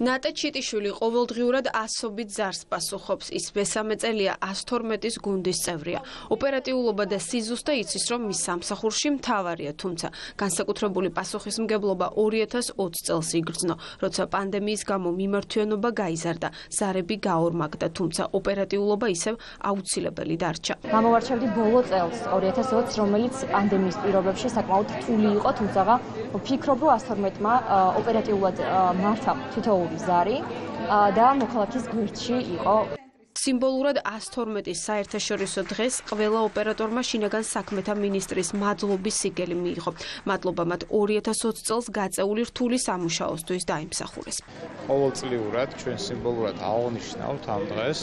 ნატა ჩიტიშვილი ყოველდღიურად ასობით ზარს პასუხობს. ის მესამე წელია 112-ის გუნდის წევრია. ოპერატიულობა და სიზუსტე იცის, რომ მის სამსახურში მთავარია, თუმცა განსაკუთრებული პასუხისმგებლობა 2020 წელს იგრძნო, როცა პანდემიის გამო მიმართვიანობა გაიზარდა, ზარები გაორმაგდა, თუმცა ოპერატიულობა ისევ აუცილებელი დარჩა. გამოვარჩევდი ბოლო წელს 2020, რომელიც პანდემიის პირობებში საკმაოდ რთული იყო, თუმცა ვფიქრობ, რომ 112-მა ოპერატიულად მართა თითოეულ ნავი ზარი და მოქალაქის გვერდში იყო სიმბოლურად 112-ის საერთაშორისო დღეს ყველა ოპერატორმა შინაგან საქმეთა ministris მადლობის სიგელი მიიღო. მადლობა მათ 2020 წელს გაწეული რთული სამუშაოსთვის დაიმსახურეს. ყოველწლიურად ჩვენ სიმბოლურად აღნიშნავთ ამ დღეს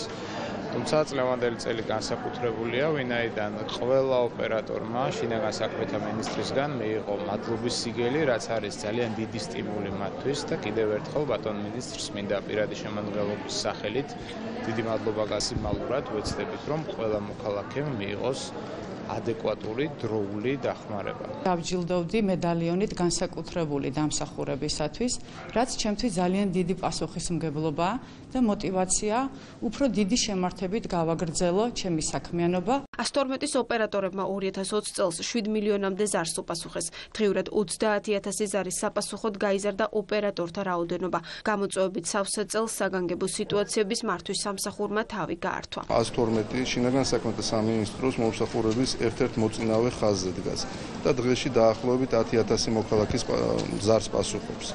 თუმცა წლევანდელი წელი განსაკუთრებულია, ვინაიდან ყველა ოპერატორმა შინაგან საქმეთა მინისტრისგან მიიღო მადლობის სიგელი, რაც არის ძალიან დიდი სტიმული მათთვის და კიდევ ერთხელ ბატონ მინისტრს მინდა პირადი შემოღებობის სახელით დიდი მადლობა გასიმალურად ვეცდებით, რომ ყველა მოქალაქემ მიიღოს ადეკვატური დროული დახმარება. დავჯილდოვდი მედალიონით განსაკუთრებული დამსახურებისათვის, რაც ჩემთვის ძალიან დიდი პასუხისმგებლობაა და мотиваცია უფრო დიდი შემართებით გავაგრძელო ჩემი საქმიანობა. 112-ის ოპერატორებმა 2020 წელს 7 მილიონამდე ზარს უპასუხეს. დღიურად 30000 ზარის საპასუხოდ გაიზარდა ოპერატორთა რაოდენობა. გამოწვევებით სავსე წელს საგანგებო სიტუაციების მართვის სამსახურმა თავი გაართვა. 112 შინაგან საქმეთა სამინისტროს მომსახურების ერთ-ერთ მოწინავე ხაზზე დგას და დღეში დაახლოებით 10000 მოქალაქის ზარს პასუხობს.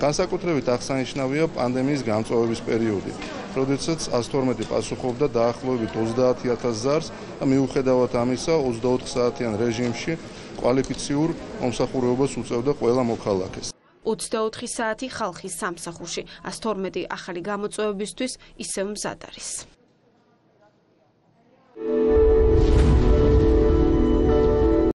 განსაკუთრებით აღსანიშნავია პანდემიის გამწვავების პერიოდი, როდესაც 112 პასუხობდა დაახლოებით 30000 ზარს და მიუხედავად ამისა 24 საათიან რეჟიმში კვალიფიციურ მომსახურებას უწევდა ყველა მოქალაქეს. 24 საათი ხალხის სამსახურში 112 ახალი გამოწვევებისთვის ისევ მზად არის.